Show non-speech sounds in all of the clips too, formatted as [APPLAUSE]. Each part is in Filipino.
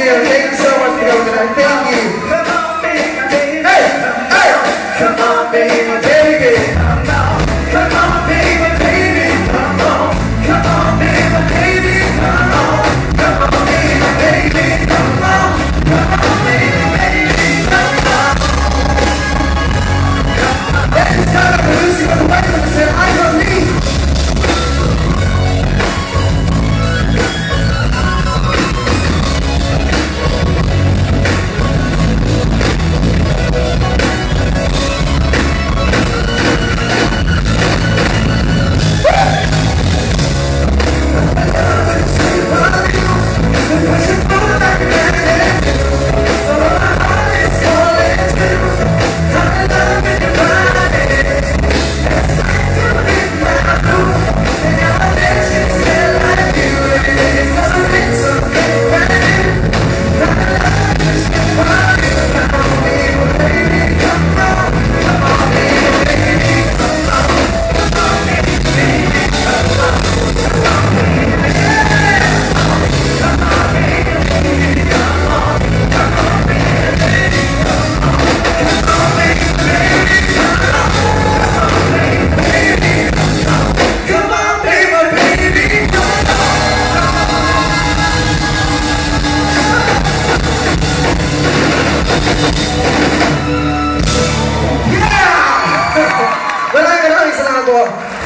Thank you so much for coming tonight.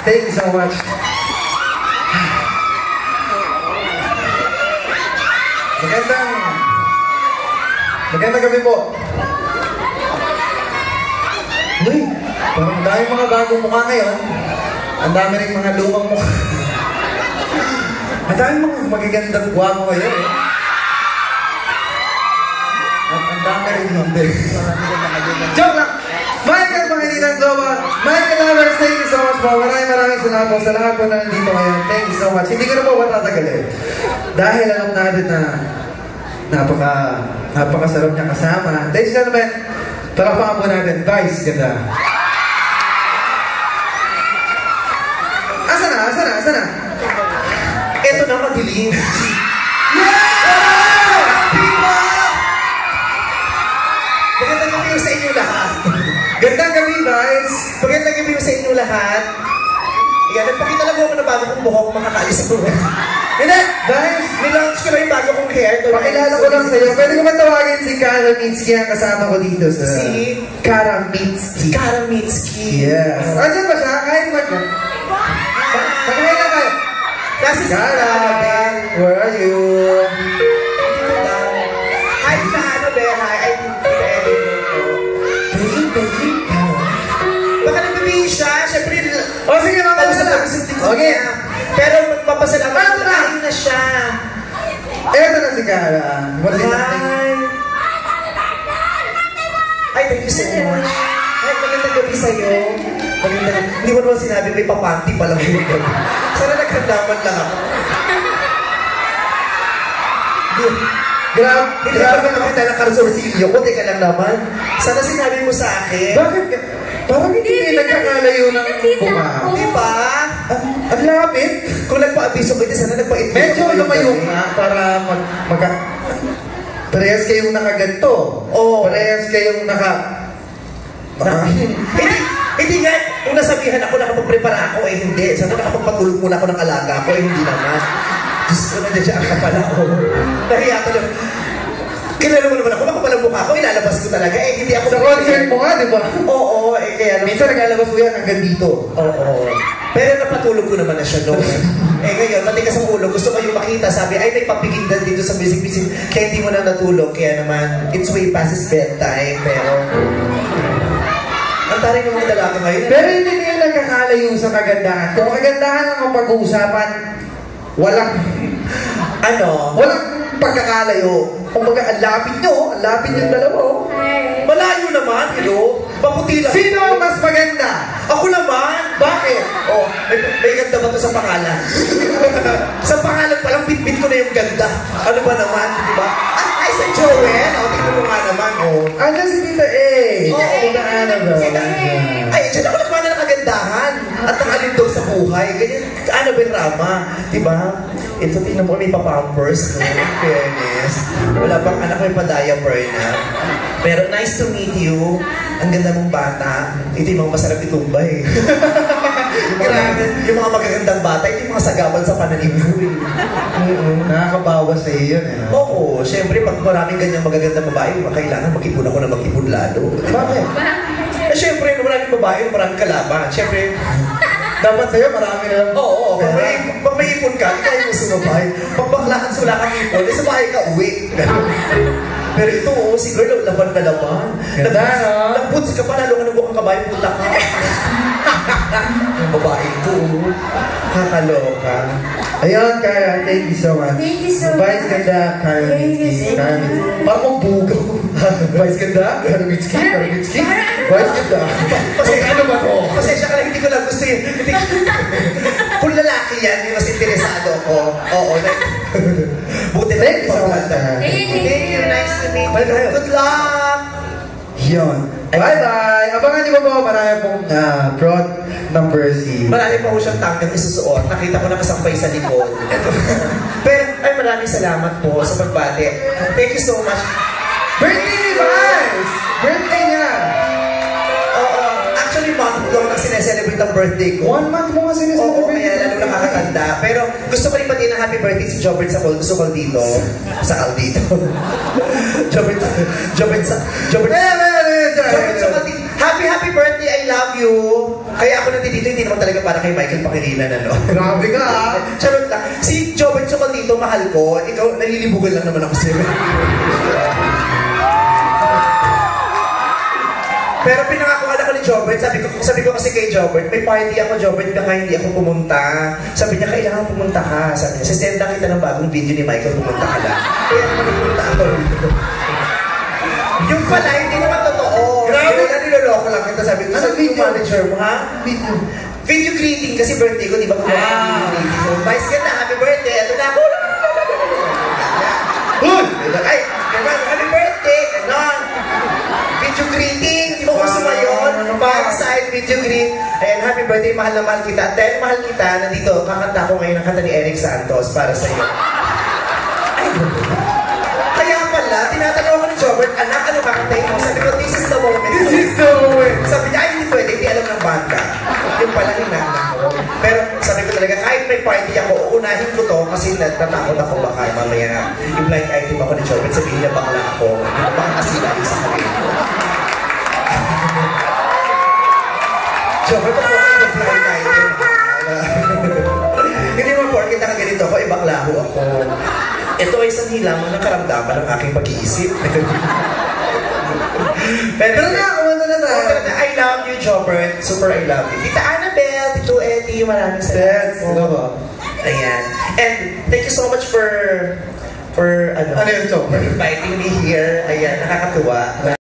Thank you so much. Magandang Magandang gabi po. Uy, parang dami mga bagong mukha ngayon. Ang dami rin mga lumang mukha. Ang dami mga magagandang gwapo ngayon. Eh. At ang dami rin hindi. Joke lang! Michael Pangilinan Global, Michael Lovers, thank so much po. Maraming maraming salamat po sa lahat po na nandito ngayon. Thank you so much. Hindi ko na po matatagalin. Dahil alam natin na napaka napakasarap niya kasama. Ladies and gentlemen, talapakan po natin. Vice, ganda. Asa na? Asa na? Asa na? Ito na madilim. Magandang gabi sa inyo lahat. Inyo lahat. Yan, nagpakita lang ako ng bago kong buhok makakaalis ako. [LAUGHS] Hindi, Vice. Nilaunch ko lang yung bago kong hair. Pakilala ko lang sa'yo. Pwede ko ba tawagin si Kara Mitski ang kasama ko dito sa... Si? Kara Mitski. Kara Mitski. Yes. Andiyan ba siya? Kain mo siya. Pagkain na kayo. Kara, where are you? Okay. Pero magpapasalamat na na? siya. Eto na si Kara. It? Hi. Ay, thank you so much. Ay, magandang gabi sa'yo. Magandang, hindi mo naman sinabi may papanti pa lang yun. Sana naghandaman lang ako. Grabe, Hindi grabe naman tayo ng karsorsilyo ko. Teka lang naman. Sana sinabi mo sa akin. Bakit? Parang hindi kayo nagkakalayo ng bunga. Di ba? Ang ang lapit. Kung nagpa-abiso kayo, sana nagpa-ito. Medyo lumayo nga para mag... Magka, parehas kayong nakaganto. Oo. Parehas kayong naka... Baka- [LAUGHS] hindi, hindi nga, kung nasabihan ako nakapagprepara ako, eh hindi. Ko nakapagpatulog muna ako ng alaga ko, eh hindi naman. Diyos ko na dyan ang kapala ko. Nahiya ko lang. Kilala mo naman ako, makapalang mukha ko, ilalabas ko talaga. Eh, hindi ako... Sa concert mo nga, di ba? Oo, eh kaya. Minsan naglalabas ko yan hanggang dito. Oo. Pero napatulog ko naman na siya noon. eh ngayon, matigas ang ulo. Gusto ko yung makita. Sabi, ay may papikinggan dito sa music music. Kaya hindi mo na natulog. Kaya naman, it's way past his bedtime. Pero, ang taray ng mga dalaga ngayon. Pero hindi kayo nagkakalayo sa kagandahan. Kung kagandahan lang ang pag-uusapan, walang, ano, walang pagkakalayo. Kung baga, ang lapit nyo, ang lapit yung dalawa. oh. malayo naman, hello. Maputi lang. Sino ang mas maganda? Ako naman. Bakit? Oh, may, may ganda ba to sa pangalan? [LAUGHS] sa pangalan pa lang, bit-bit ko na yung ganda. Ano ba naman, di ba? Ay, ay sa Joel. O, tingnan mo nga naman, oh. Andiyan si Tita A. Oo. Tita Annabelle. Ay, dyan ako nagmana ng kagandahan at ang alindog sa buhay. Ganyan, Annabelle Rama, di ba? Ito, tingnan mo, may papampers, no? Fairness. Wala pang anak, may pa-diaper na. Pero nice to meet you. Ang ganda mong bata. Ito yung mga masarap itumba eh. [LAUGHS] yung, mga, yung mga magagandang bata, ito yung mga sagabal sa pananim mo eh. Mm-mm. Nakakabawas sa iyo yun. Eh. Oo, syempre, pag maraming ganyang magagandang babae, kailangan mag-ipon ako na mag-ipon lalo. Bakit? Eh, syempre, maraming babae, maraming kalaban. Syempre, Dapat sa'yo marami na Oo, oo. Pag may, pag may ipon ka, hindi tayo sumabay. Pag baklakan sa wala kang ipon, eh, sa bahay ka uwi. [LAUGHS] Pero ito, oh, si girl, laban na laban. Ganda, no? Nagputs ka pa, lalo ka ng bukang kabayo, puta ka. Yung [LAUGHS] babae ito, oh. kakaloka. Ayun, Kara, thank you so much. Thank you so Vice much. ganda, Kara Thank you Mitski. much. Mitski. Parang bugaw. [LAUGHS] Vice ganda, Kara Mitski, Kara Mitski. Vice ganda. Kasi ano ba to? Pasensya ka lang, [LAUGHS] hindi ko lang gusto yun. Hindi, kung lalaki yan, yung mas interesado ko. Oo, like, [LAUGHS] buti na much, pagkanta. Kara. Thank you, nice to meet you. Good luck! Yun. Bye-bye! Abangan niyo po marami pong uh, prod number C. Marami pa ho siyang tangkang isusuot. Nakita ko nakasampay sa likod. [LAUGHS] Pero, ay maraming salamat po sa pagbati. Thank you so much. Birthday ni Vice! Birthday sineselebrate ang birthday ko. One month mo kasi Oo, ni kaya lalo nakakatanda. Pero gusto ko rin pati ng happy birthday si Jobert sa Col. Gusto ko dito. Sa Cal dito. [LAUGHS] Jobert, Jobert sa... Jobert, Jobert sa. Happy, happy birthday, I love you. Kaya ako nandito, hindi naman talaga para kay Michael Pakilinan, ano. Grabe ka ah! [LAUGHS] Charot lang. Si Jobert Sokol dito, mahal ko. Ikaw, nalilibugan lang naman ako sa'yo. [LAUGHS] Pero ni Jobert, sabi ko, sabi ko kasi kay Jobert, may party ako, Jobert, baka hindi ako pumunta. Sabi niya, kailangan pumunta ka. Sabi niya, sisenda kita ng bagong video ni Michael, pumunta ka lang. Kaya naman pumunta ako rito. Yung pala, hindi naman totoo. Grabe. Yung niloloko lang kita, sabi ko, Ano sa video video? manager mo, ha? Video. Video greeting kasi birthday ko, di ba? Ah. Vice ganda, happy birthday. Ito na ako. Hoy! Ay, Video greeting. Di ba gusto mo yun? Ano pa? Five side video greet. Ayan, happy birthday. Mahal na mahal kita. At Dahil mahal kita, nandito, kakanta ko ngayon ang kanta ni Eric Santos para sa iyo. Ay, kaya pala, tinatanong ako ni Jobert, anak, ano kakantayin mo? Sabi ko, this is the moment. This is the moment! Sabi niya, ay hindi pwede, hindi alam ng banda. Yung pala hinahang ko. Pero sabi ko talaga, kahit may party ako, uunahin ko to kasi natatakot ako baka mamaya yung blind item ako ni Chobet, sabihin niya bakla ako, baka kasila yung sa kanila. Chobet, ako yung blind item. Hindi mo porkit na ganito ako, ibakla ko ako. Ito ay isang hilamang ng karamdaman ng aking pag-iisip. [LAUGHS] Pero na, kumanta na tayo. I love you, Jobert. Super I love you. Tita Annabelle, Tito Eddie, maraming salamat. Yes, ano ba? Ayan. And thank you so much for for ano, Ano yun, for inviting me here. Ayan, nakakatuwa.